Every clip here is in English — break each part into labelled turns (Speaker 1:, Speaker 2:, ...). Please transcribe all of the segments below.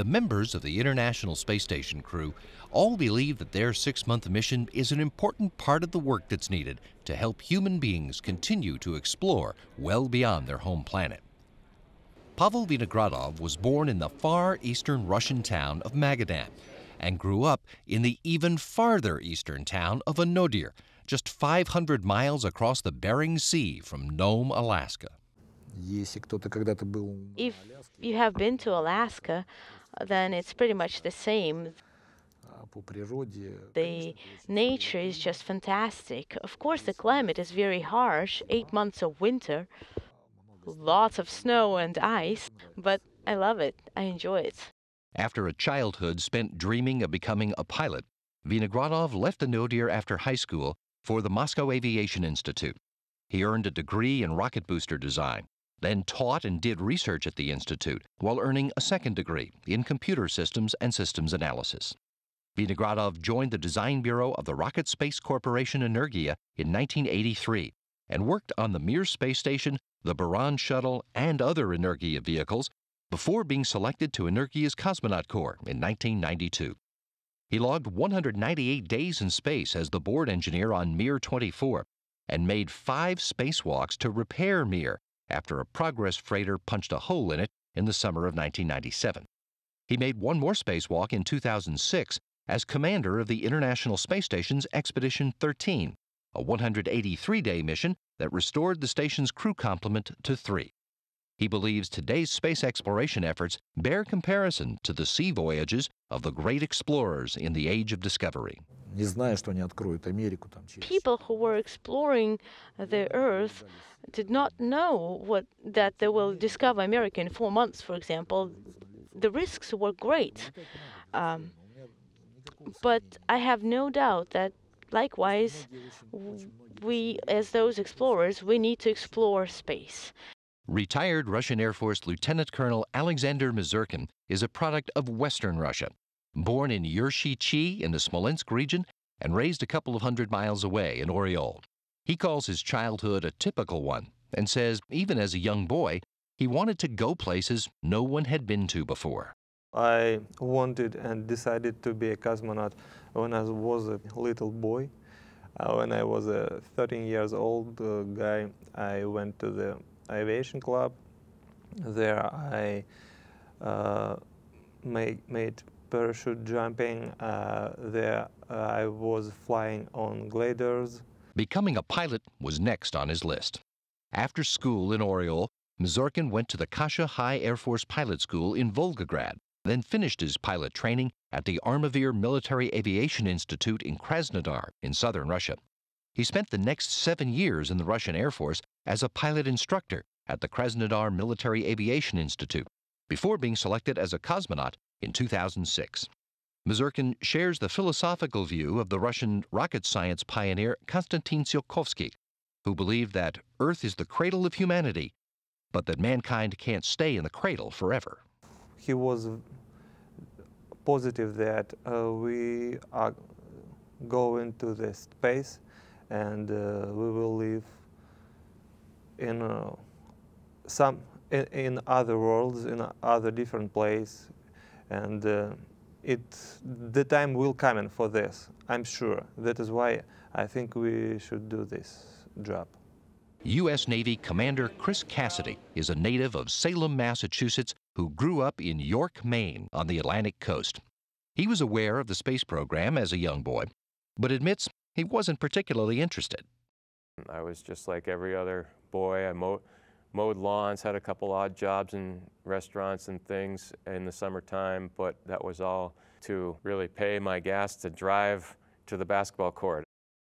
Speaker 1: The members of the International Space Station crew all believe that their six month mission is an important part of the work that's needed to help human beings continue to explore well beyond their home planet. Pavel Vinogradov was born in the far eastern Russian town of Magadan and grew up in the even farther eastern town of Anadyr, just 500 miles across the Bering Sea from Nome, Alaska.
Speaker 2: If you have been to Alaska, then it's pretty much the same. The nature is just fantastic. Of course, the climate is very harsh, eight months of winter, lots of snow and ice, but I love it. I enjoy it.
Speaker 1: After a childhood spent dreaming of becoming a pilot, Vinogradov left Anadyr after high school for the Moscow Aviation Institute. He earned a degree in rocket booster design, then taught and did research at the Institute while earning a second degree in computer systems and systems analysis. Vinogradov joined the design bureau of the Rocket Space Corporation Energia in 1983 and worked on the Mir space station, the Buran shuttle, and other Energia vehicles before being selected to Energia's Cosmonaut Corps in 1992. He logged 198 days in space as the board engineer on Mir 24 and made five spacewalks to repair Mir after a Progress freighter punched a hole in it in the summer of 1997. He made one more spacewalk in 2006 as commander of the International Space Station's Expedition 13, a 183 day mission that restored the station's crew complement to three. He believes today's space exploration efforts bear comparison to the sea voyages of the great explorers in the age of discovery.
Speaker 2: People who were exploring the Earth did not know what, that they will discover America in four months, for example. The risks were great. Um, but I have no doubt that likewise, we, as those explorers, we need to explore space.
Speaker 1: Retired Russian Air Force Lieutenant Colonel Alexander Misurkin is a product of Western Russia. Born in Yurshy in the Smolensk region and raised a couple of hundred miles away in Oryol. He calls his childhood a typical one and says even as a young boy, he wanted to go places no one had been to before.
Speaker 3: I wanted and decided to be a cosmonaut when I was a little boy. Uh, when I was a 13 years old uh, guy, I went to the aviation club. There I uh, made, made parachute jumping. Uh, there I was flying on gliders.
Speaker 1: Becoming a pilot was next on his list. After school in Oryol, Misurkin went to the Kacha High Air Force Pilot School in Volgograd, then finished his pilot training at the Armavir Military Aviation Institute in Krasnodar in southern Russia. He spent the next seven years in the Russian Air Force as a pilot instructor at the Krasnodar Military Aviation Institute before being selected as a cosmonaut in 2006. Misurkin shares the philosophical view of the Russian rocket science pioneer Konstantin Tsiolkovsky, who believed that Earth is the cradle of humanity, but that mankind can't stay in the cradle forever.
Speaker 3: He was positive that uh, we are going to the space and uh, we will live in uh, some in, in, other worlds, in other different places, and uh, it the time will come for this. I'm sure. That is why I think we should do this job.
Speaker 1: U.S. Navy Commander Chris Cassidy is a native of Salem, Massachusetts, who grew up in York, Maine, on the Atlantic coast. He was aware of the space program as a young boy, but admits he wasn't particularly interested.
Speaker 4: I was just like every other boy. I mowed, mowed lawns, had a couple odd jobs in restaurants and things in the summertime, but that was all to really pay my gas to drive to the basketball court.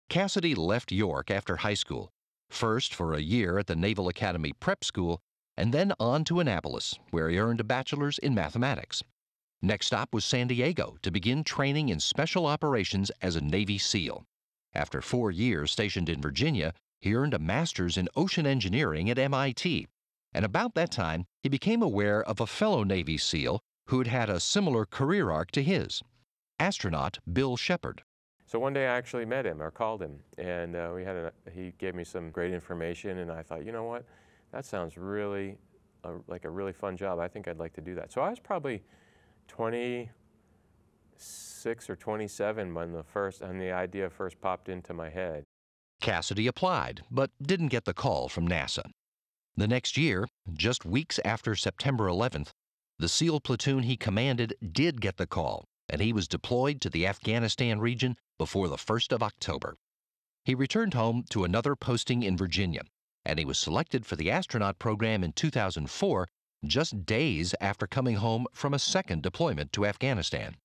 Speaker 1: Cassidy left York after high school, first for a year at the Naval Academy Prep School, and then on to Annapolis, where he earned a bachelor's in mathematics. Next stop was San Diego to begin training in special operations as a Navy SEAL. After four years stationed in Virginia, he earned a master's in ocean engineering at MIT. And about that time, he became aware of a fellow Navy SEAL who had had a similar career arc to his astronaut Bill Shepherd.
Speaker 4: So one day I actually met him or called him, and uh, we had a, he gave me some great information, and I thought, you know what, that sounds really like a really fun job. I think I'd like to do that. So I was probably 26 or 27 when the first and the idea first popped into my head.
Speaker 1: Cassidy applied, but didn't get the call from NASA. The next year, just weeks after September 11th, the SEAL platoon he commanded did get the call, and he was deployed to the Afghanistan region before the 1st of October. He returned home to another posting in Virginia, and he was selected for the astronaut program in 2004, just days after coming home from a second deployment to Afghanistan.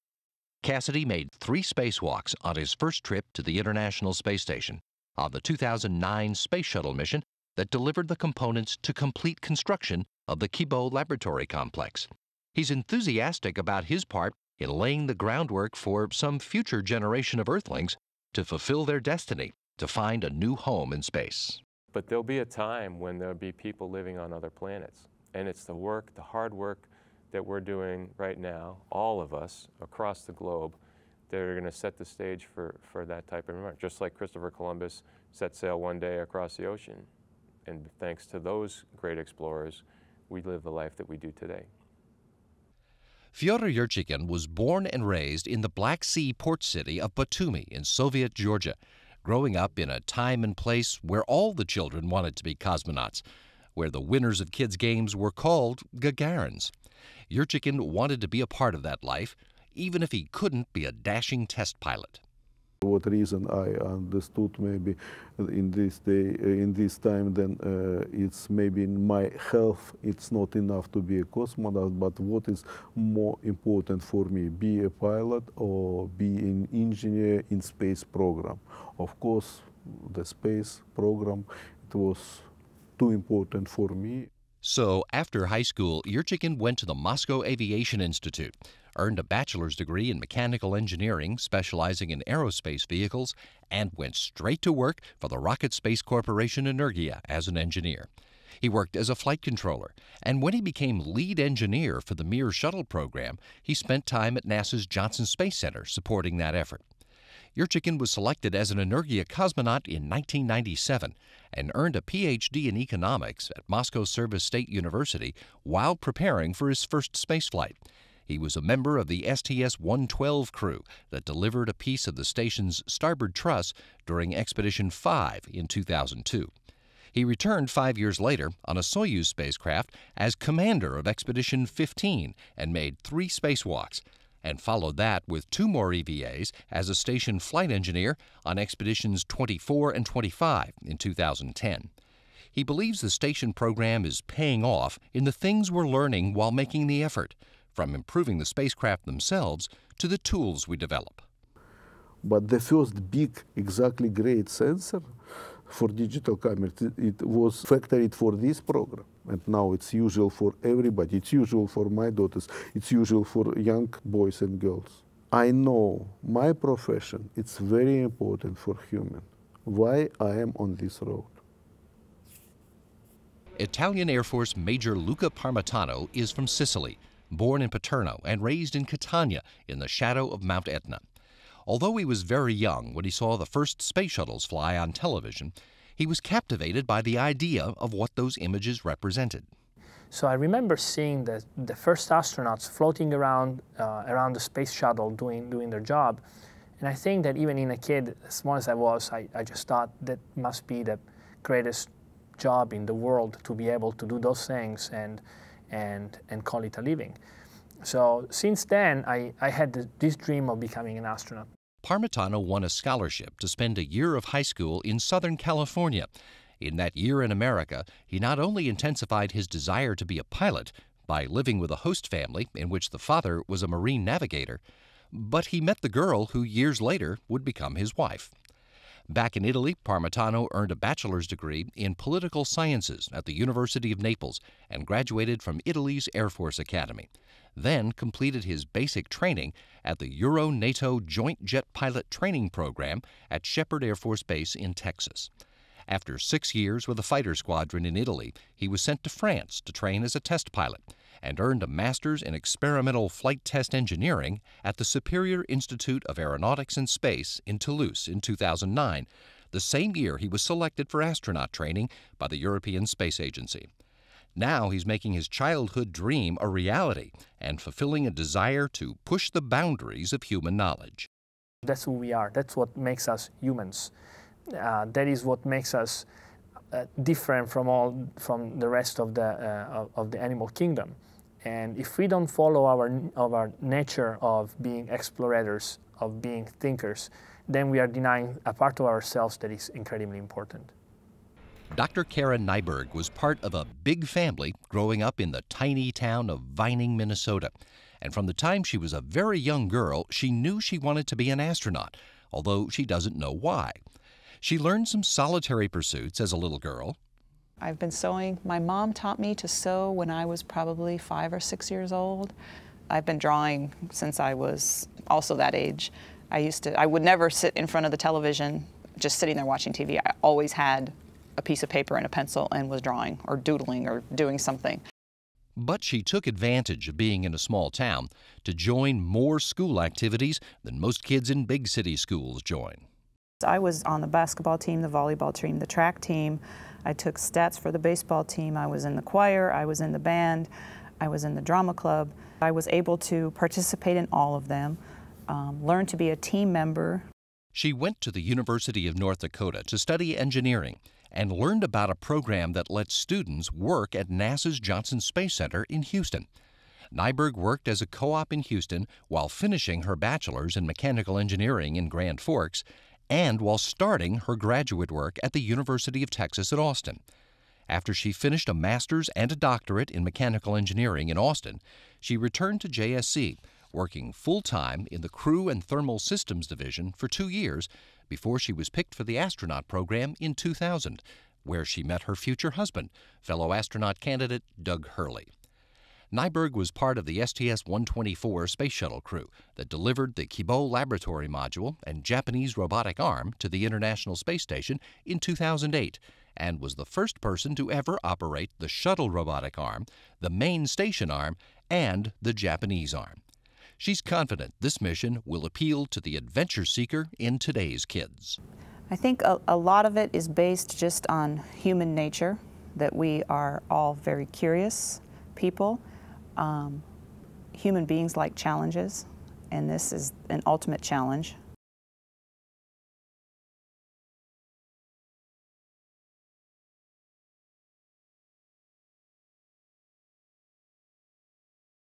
Speaker 1: Cassidy made three spacewalks on his first trip to the International Space Station on the 2009 Space Shuttle mission that delivered the components to complete construction of the Kibo Laboratory Complex. He's enthusiastic about his part in laying the groundwork for some future generation of Earthlings to fulfill their destiny to find a new home in space.
Speaker 4: But there'll be a time when there'll be people living on other planets. And it's the work, the hard work that we're doing right now, all of us across the globe, that are going to set the stage for, for that type of environment. Just like Christopher Columbus set sail one day across the ocean. And thanks to those great explorers, we live the life that we do today.
Speaker 1: Fyodor Yurchikhin was born and raised in the Black Sea port city of Batumi in Soviet Georgia, growing up in a time and place where all the children wanted to be cosmonauts, where the winners of kids' games were called Gagarins. Yurchikhin wanted to be a part of that life, even if he couldn't be a dashing test pilot.
Speaker 5: What reason I understood maybe in this day, uh, in this time, then uh, it's maybe in my health, it's not enough to be a cosmonaut, but what is more important for me, be a pilot or be an engineer in space program. Of course, the space program, it was too important for me.
Speaker 1: So after high school, Yurchikhin went to the Moscow Aviation Institute earned a bachelor's degree in mechanical engineering, specializing in aerospace vehicles, and went straight to work for the Rocket Space Corporation Energia as an engineer. He worked as a flight controller, and when he became lead engineer for the Mir shuttle program, he spent time at NASA's Johnson Space Center supporting that effort. Yurchikhin was selected as an Energia cosmonaut in 1997 and earned a PhD in economics at Moscow Service State University while preparing for his first spaceflight. He was a member of the STS 112 crew that delivered a piece of the station's starboard truss during Expedition 5 in 2002. He returned five years later on a Soyuz spacecraft as commander of Expedition 15 and made three spacewalks, and followed that with two more EVAs as a station flight engineer on Expeditions 24 and 25 in 2010. He believes the station program is paying off in the things we're learning while making the effort from improving the spacecraft themselves to the tools we develop.
Speaker 5: But the first big, exactly great sensor for digital camera, it was factored for this program. And now it's usual for everybody. It's usual for my daughters. It's usual for young boys and girls. I know my profession, it's very important for human. Why I am on this road.
Speaker 1: Italian Air Force Major Luca Parmitano is from Sicily born in Paterno and raised in Catania in the shadow of Mount Etna. Although he was very young when he saw the first space shuttles fly on television, he was captivated by the idea of what those images represented.
Speaker 6: So I remember seeing the, the first astronauts floating around, uh, around the space shuttle doing, doing their job. And I think that even in a kid, as small as I was, I, I just thought that must be the greatest job in the world to be able to do those things and and, and call it a living. So since then, I, I had this dream of becoming an astronaut.
Speaker 1: Parmitano won a scholarship to spend a year of high school in Southern California. In that year in America, he not only intensified his desire to be a pilot by living with a host family in which the father was a marine navigator, but he met the girl who years later would become his wife. Back in Italy, Parmitano earned a bachelor's degree in political sciences at the University of Naples and graduated from Italy's Air Force Academy. Then completed his basic training at the Euro NATO Joint Jet Pilot Training Program at Sheppard Air Force Base in Texas. After six years with a fighter squadron in Italy, he was sent to France to train as a test pilot and earned a master's in experimental flight test engineering at the Superior Institute of Aeronautics and Space in Toulouse in 2009, the same year he was selected for astronaut training by the European Space Agency. Now he's making his childhood dream a reality and fulfilling a desire to push the boundaries of human knowledge.
Speaker 6: That's who we are. That's what makes us humans. Uh, that is what makes us uh, different from all from the rest of the uh, of the animal kingdom. And if we don't follow our of our nature of being explorators, of being thinkers, then we are denying a part of ourselves that is incredibly important.
Speaker 1: Dr. Karen Nyberg was part of a big family growing up in the tiny town of Vining, Minnesota. And from the time she was a very young girl, she knew she wanted to be an astronaut, although she doesn't know why. She learned some solitary pursuits as a little girl.
Speaker 7: I've been sewing. My mom taught me to sew when I was probably five or six years old. I've been drawing since I was also that age. I used to, I would never sit in front of the television just sitting there watching TV. I always had a piece of paper and a pencil and was drawing or doodling or doing something.
Speaker 1: But she took advantage of being in a small town to join more school activities than most kids in big city schools join.
Speaker 7: I was on the basketball team, the volleyball team, the track team. I took stats for the baseball team. I was in the choir, I was in the band, I was in the drama club. I was able to participate in all of them, um, learn to be a team member.
Speaker 1: She went to the University of North Dakota to study engineering and learned about a program that lets students work at NASA's Johnson Space Center in Houston. Nyberg worked as a co op in Houston while finishing her bachelor's in mechanical engineering in Grand Forks and while starting her graduate work at the University of Texas at Austin. After she finished a master's and a doctorate in mechanical engineering in Austin, she returned to JSC, working full time in the Crew and Thermal Systems Division for two years before she was picked for the astronaut program in 2000, where she met her future husband, fellow astronaut candidate Doug Hurley. Nyberg was part of the STS 124 space shuttle crew that delivered the Kibo laboratory module and Japanese robotic arm to the International Space Station in 2008 and was the first person to ever operate the shuttle robotic arm, the main station arm, and the Japanese arm. She's confident this mission will appeal to the adventure seeker in today's kids.
Speaker 7: I think a, a, lot of it is based just on human nature, that we are all very curious people. Um, human beings like challenges, and this is an ultimate challenge